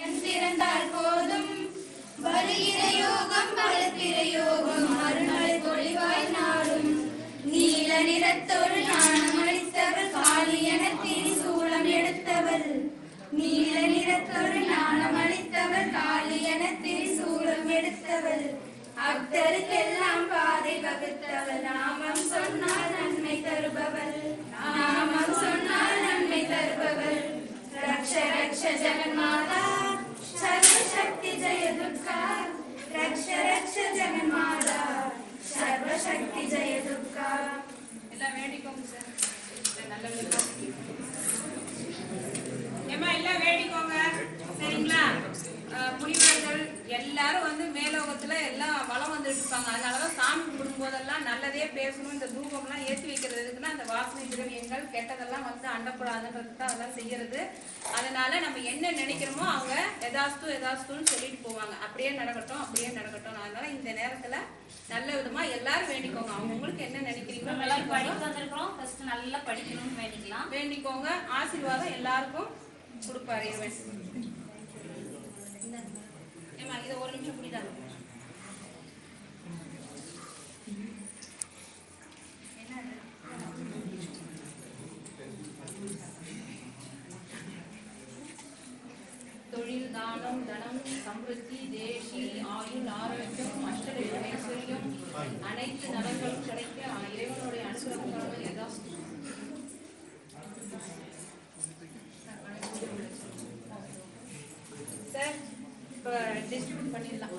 திறந்தால் அளித்தவர் காளியன திரிசூலம் திரிசூலம் அக்தருக்கெல்லாம் எல்லாரும் வந்து மேலோகத்துல எல்லாம் வளம் வந்துட்டு இருப்பாங்க. அதனாலதான் சாமி கும்பிடும் போதெல்லாம் நல்லதே பேசணும். இந்த தூபம்லாம் ஏற்றி வைக்கிறது எதுக்குன்னா அந்த வாசனை திரவியங்கள் கெட்டதெல்லாம் வந்து அண்டக்கூடாதுன்றது தான் அதெல்லாம் செய்யறது. அதனால நம்ம என்ன நினைக்கிறோமோ அவங்க எதாஸ்து எதாஸ்துன்னு சொல்லிட்டு போவாங்க. அப்படியே நடக்கட்டும் அப்படியே நடக்கட்டும். அதனால இந்த நேரத்துல நல்ல விதமா எல்லாரும் வேண்டிக்கோங்க. அவங்க உங்களுக்கு என்ன நினைக்கிறீங்களோ எல்லாரும். படிக்க வந்திருக்கிறோம். ஃபர்ஸ்ட் நல்லா படிக்கணும்னு வேண்டிக்கலாம். வேண்டிக்கோங்க. ஆசீர்வாதம் எல்லாருக்கும் கொடுப்பாரு கொஞ்சம் புரியுதா தொழில் தானம் தனம் சம்பிருத்தி தேசி ஆயுள் ஆரோக்கியம் அஷ்டலட்சுமேஸ்வரி டிஸ்ட்ரிபியூட் பண்ணிடலாம்.